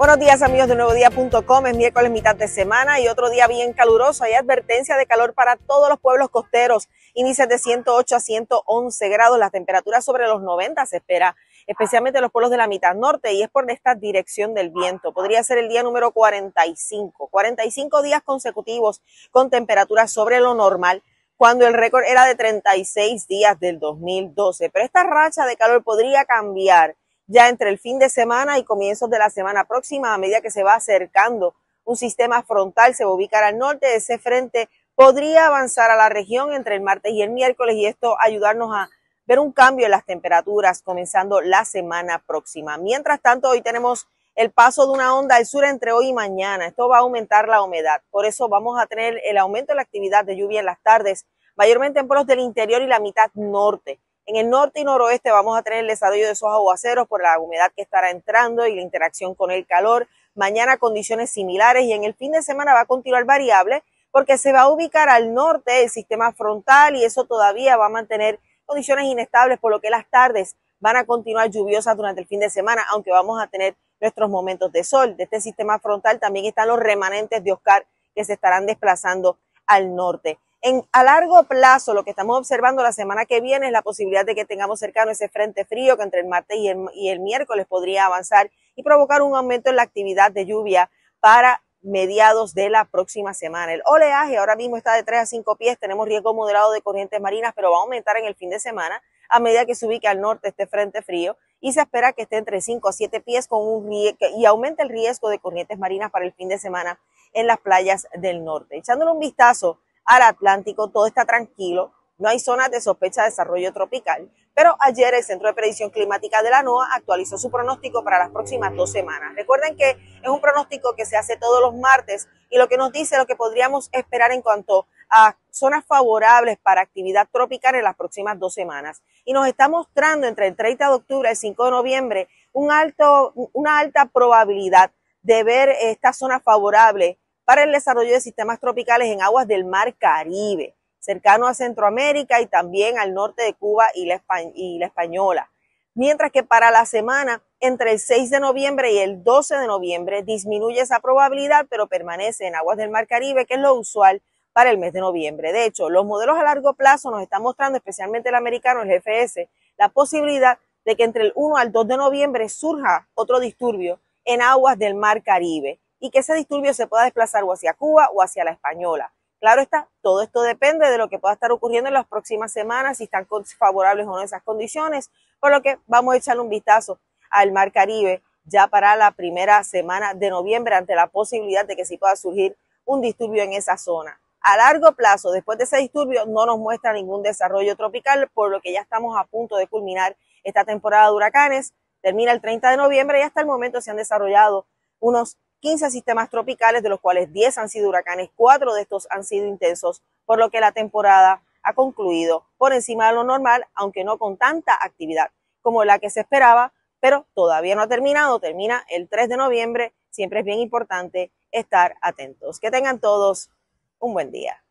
Buenos días amigos de nuevodía.com, es miércoles mitad de semana y otro día bien caluroso. Hay advertencia de calor para todos los pueblos costeros, índices de 108 a 111 grados, la temperatura sobre los 90 se espera, especialmente en los pueblos de la mitad norte y es por esta dirección del viento. Podría ser el día número 45, 45 días consecutivos con temperaturas sobre lo normal cuando el récord era de 36 días del 2012. Pero esta racha de calor podría cambiar ya entre el fin de semana y comienzos de la semana próxima, a medida que se va acercando un sistema frontal, se va a ubicar al norte, ese frente podría avanzar a la región entre el martes y el miércoles y esto ayudarnos a ver un cambio en las temperaturas comenzando la semana próxima. Mientras tanto, hoy tenemos el paso de una onda al sur entre hoy y mañana. Esto va a aumentar la humedad. Por eso vamos a tener el aumento de la actividad de lluvia en las tardes, mayormente en pueblos del interior y la mitad norte. En el norte y noroeste vamos a tener el desarrollo de esos aguaceros por la humedad que estará entrando y la interacción con el calor. Mañana condiciones similares y en el fin de semana va a continuar variable porque se va a ubicar al norte el sistema frontal y eso todavía va a mantener condiciones inestables, por lo que las tardes van a continuar lluviosas durante el fin de semana, aunque vamos a tener nuestros momentos de sol. De este sistema frontal también están los remanentes de Oscar que se estarán desplazando al norte. En, a largo plazo, lo que estamos observando la semana que viene es la posibilidad de que tengamos cercano ese frente frío que entre el martes y el, miércoles podría avanzar y provocar un aumento en la actividad de lluvia para mediados de la próxima semana. El oleaje ahora mismo está de 3 a 5 pies, tenemos riesgo moderado de corrientes marinas, pero va a aumentar en el fin de semana a medida que se ubique al norte este frente frío y se espera que esté entre 5 a 7 pies con un y aumente el riesgo de corrientes marinas para el fin de semana en las playas del norte. Echándole un vistazo al Atlántico, todo está tranquilo, no hay zonas de sospecha de desarrollo tropical, pero ayer el Centro de Predicción Climática de la NOAA actualizó su pronóstico para las próximas dos semanas. Recuerden que es un pronóstico que se hace todos los martes y lo que nos dice lo que podríamos esperar en cuanto a zonas favorables para actividad tropical en las próximas dos semanas. Y nos está mostrando entre el 30 de octubre y el 5 de noviembre una alta probabilidad de ver esta zona favorable para el desarrollo de sistemas tropicales en aguas del Mar Caribe, cercano a Centroamérica y también al norte de Cuba y la, Española. Mientras que para la semana entre el 6 de noviembre y el 12 de noviembre disminuye esa probabilidad, pero permanece en aguas del Mar Caribe, que es lo usual para el mes de noviembre. De hecho, los modelos a largo plazo nos están mostrando, especialmente el americano, el GFS, la posibilidad de que entre el 1 al 2 de noviembre surja otro disturbio en aguas del Mar Caribe y que ese disturbio se pueda desplazar o hacia Cuba o hacia la Española. Claro está, todo esto depende de lo que pueda estar ocurriendo en las próximas semanas, si están favorables o no esas condiciones, por lo que vamos a echarle un vistazo al Mar Caribe ya para la primera semana de noviembre ante la posibilidad de que sí pueda surgir un disturbio en esa zona. A largo plazo, después de ese disturbio, no nos muestra ningún desarrollo tropical, por lo que ya estamos a punto de culminar esta temporada de huracanes. Termina el 30 de noviembre y hasta el momento se han desarrollado unos 15 sistemas tropicales, de los cuales 10 han sido huracanes, 4 de estos han sido intensos, por lo que la temporada ha concluido por encima de lo normal, aunque no con tanta actividad como la que se esperaba, pero todavía no ha terminado, termina el 3 de noviembre, siempre es bien importante estar atentos. Que tengan todos un buen día.